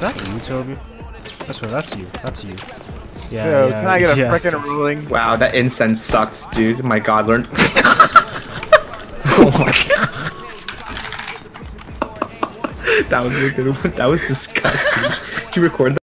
Is that you, Toby? That's what. That's you. That's you. Yeah. Yo, yeah, can I get a yeah. freaking ruling? Wow, that incense sucks, dude. My god, learn. oh my god. that was a good one. That was disgusting. Did you record that?